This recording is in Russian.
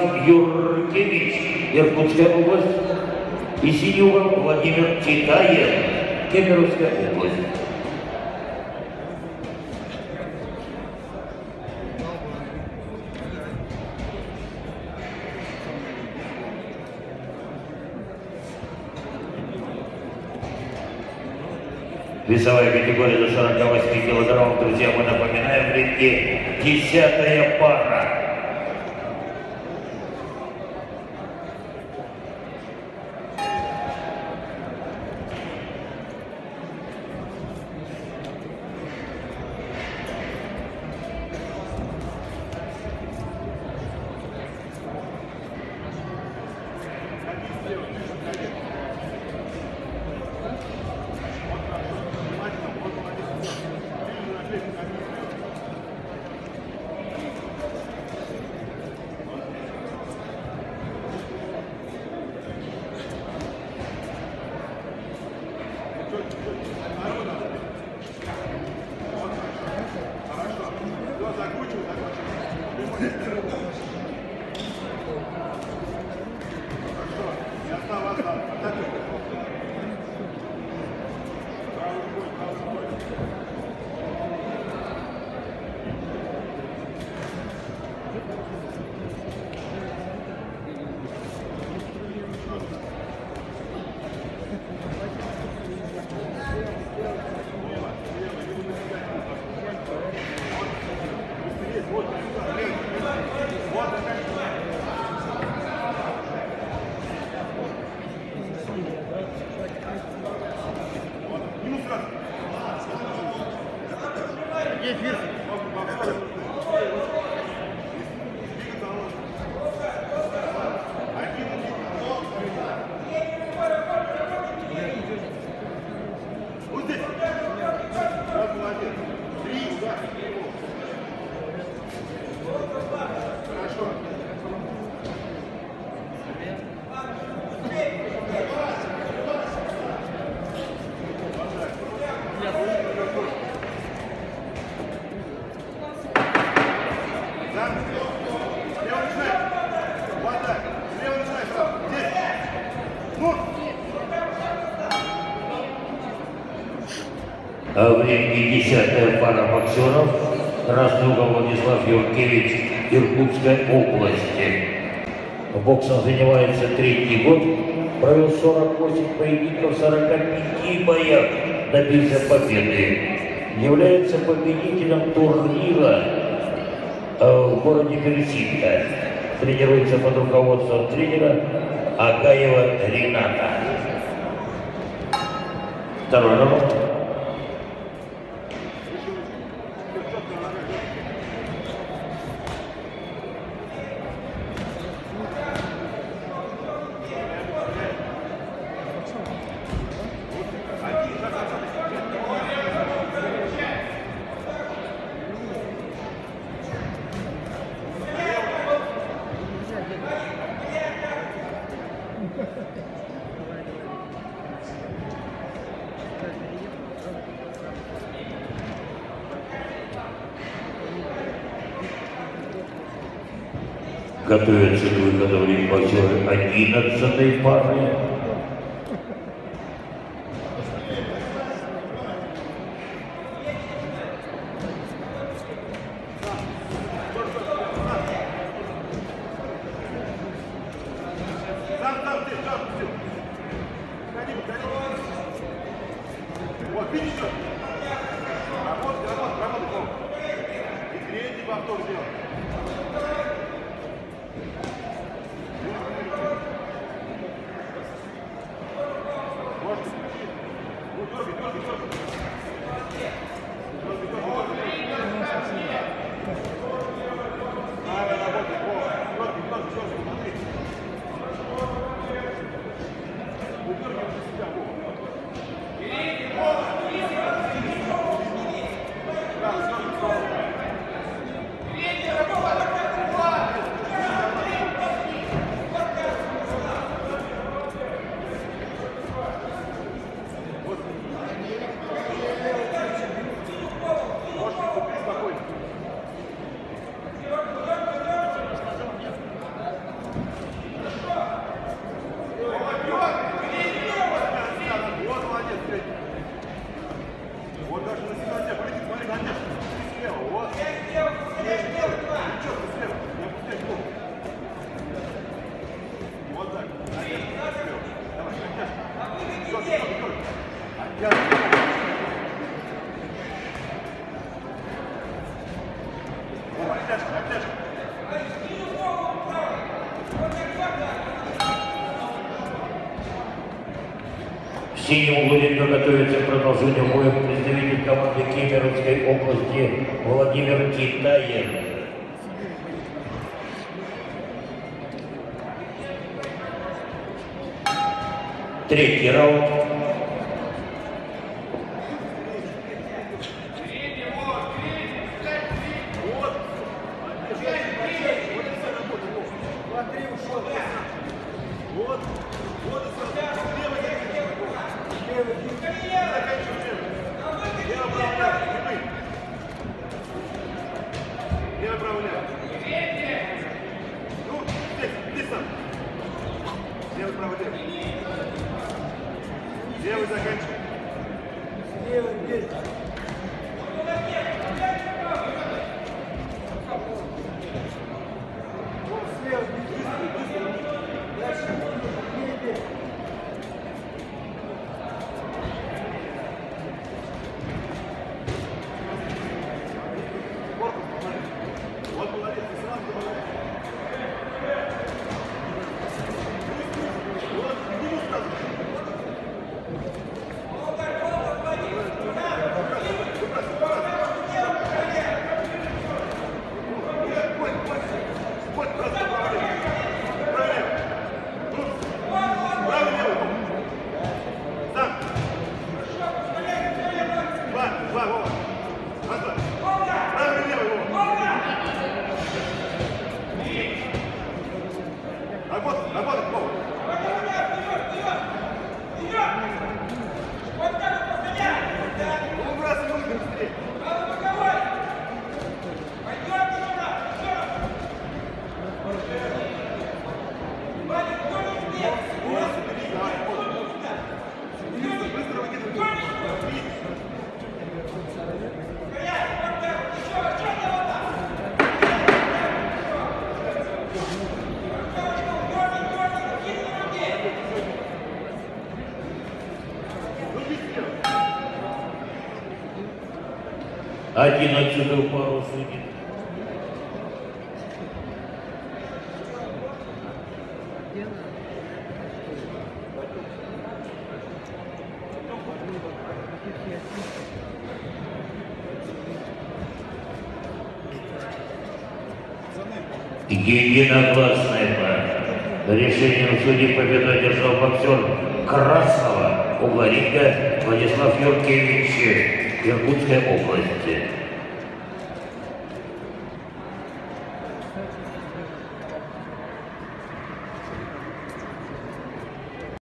Юркевич, Иркутская область. И угол Владимир Титаев, Кемеровская область. Весовая категория до 48 килограммов, друзья, мы напоминаем, в ринге десятая пара. Ninguém vira. В ринге десятая пара боксеров. Угол Владислав Юркевич, Иркутской области. Боксом занимается третий год. Провел 48 поединков в 45 боях. Добился победы. Является победителем турнира э, в городе Пересинка. Тренируется под руководством тренера Агаева Рената. Второй раунд. Готовятся к выходу в боксеры 11 пары. Работай, работай, работай. И третий повтор сделай. Синему будем готовиться к продолжению боя представитель команды Кемеровской области Владимир Китаев. Третий раунд. Работай, работай, Вова. Ну, Один отсюда пару судит. Единогласное Решением судей победу одержал боксер Красного угла ринга Владислав Юркевич Иркутской области.